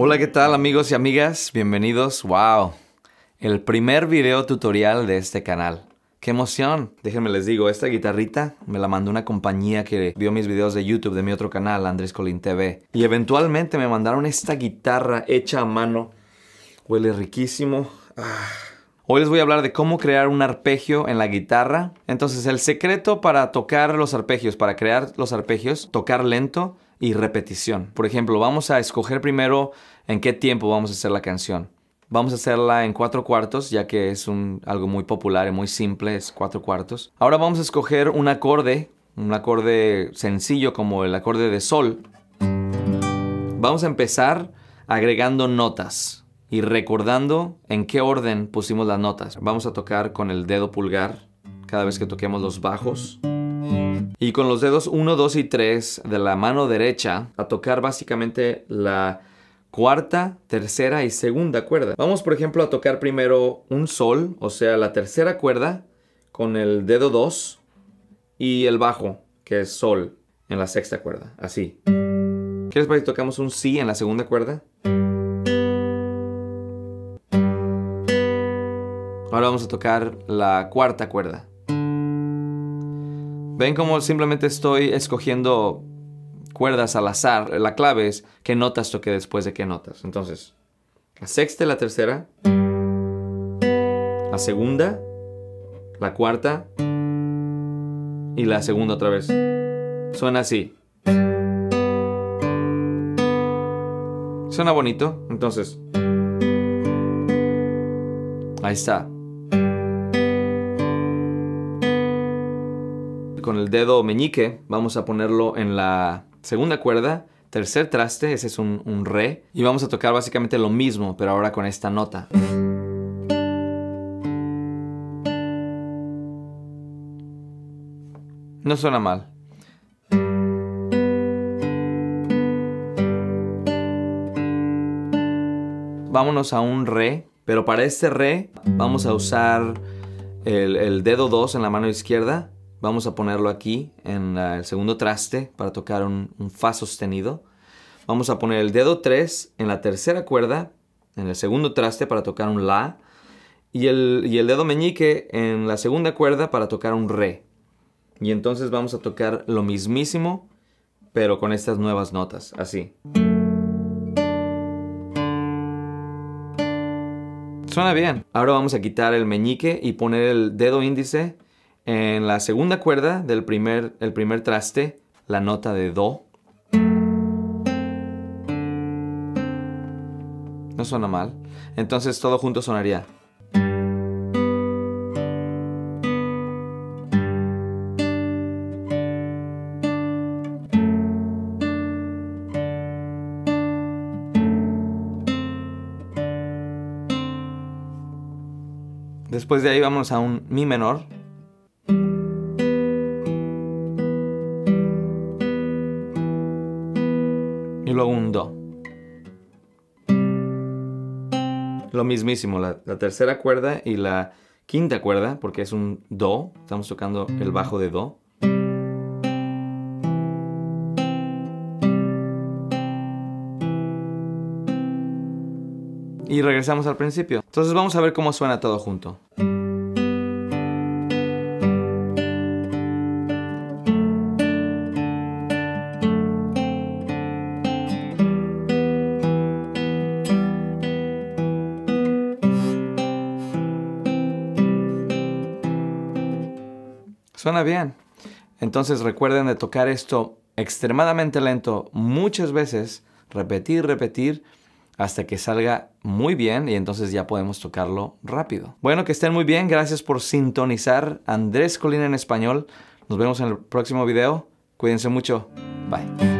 Hola, ¿qué tal amigos y amigas? Bienvenidos. ¡Wow! El primer video tutorial de este canal. ¡Qué emoción! Déjenme les digo, esta guitarrita me la mandó una compañía que vio mis videos de YouTube de mi otro canal, Andrés Colín TV. Y eventualmente me mandaron esta guitarra hecha a mano. Huele riquísimo. Ah. Hoy les voy a hablar de cómo crear un arpegio en la guitarra. Entonces, el secreto para tocar los arpegios, para crear los arpegios, tocar lento y repetición. Por ejemplo, vamos a escoger primero en qué tiempo vamos a hacer la canción. Vamos a hacerla en cuatro cuartos, ya que es algo muy popular y muy simple, es cuatro cuartos. Ahora vamos a escoger un acorde, un acorde sencillo como el acorde de sol. Vamos a empezar agregando notas y recordando en qué orden pusimos las notas. Vamos a tocar con el dedo pulgar cada vez que toquemos los bajos. Y con los dedos 1, 2 y 3 de la mano derecha a tocar básicamente la cuarta, tercera y segunda cuerda. Vamos por ejemplo a tocar primero un sol, o sea la tercera cuerda con el dedo 2 y el bajo, que es sol, en la sexta cuerda, así. ¿Quieres para que tocamos un si en la segunda cuerda? Ahora vamos a tocar la cuarta cuerda. Ven cómo simplemente estoy escogiendo cuerdas al azar. La clave es qué notas toqué después de qué notas. Entonces, la sexta la tercera, la segunda, la cuarta y la segunda otra vez. Suena así. Suena bonito, entonces. Ahí está. Con el dedo meñique vamos a ponerlo en la segunda cuerda, tercer traste, ese es un, re, y vamos a tocar básicamente lo mismo, pero ahora con esta nota. No suena mal. Vámonos a un re, pero para este re vamos a usar el, el dedo 2 en la mano izquierda Vamos a ponerlo aquí en el segundo traste para tocar un, Fa sostenido. Vamos a poner el dedo 3 en la tercera cuerda, en el segundo traste para tocar un La. Y el, y el dedo meñique en la segunda cuerda para tocar un Re. Y entonces vamos a tocar lo mismísimo, pero con estas nuevas notas, así. Suena bien. Ahora vamos a quitar el meñique y poner el dedo índice en la segunda cuerda del primer, el primer traste, la nota de Do. No suena mal. Entonces todo junto sonaría. Después de ahí vamos a un Mi menor. Un do. Lo mismísimo, la, tercera cuerda y la quinta cuerda, porque es un do, estamos tocando el bajo de do. Y regresamos al principio. Entonces vamos a ver cómo suena todo junto. Suena bien. Entonces recuerden de tocar esto extremadamente lento muchas veces, repetir, repetir, hasta que salga muy bien y entonces ya podemos tocarlo rápido. Bueno, que estén muy bien. Gracias por sintonizar Andrés Colina en español. Nos vemos en el próximo video. Cuídense mucho. Bye.